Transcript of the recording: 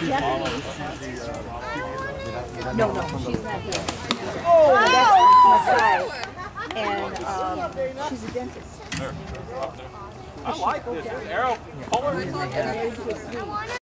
Japanese. No, no, she's not here. Oh, That's Masai. And um, she's a dentist. There, up there. I like this. Arrow puller. Married.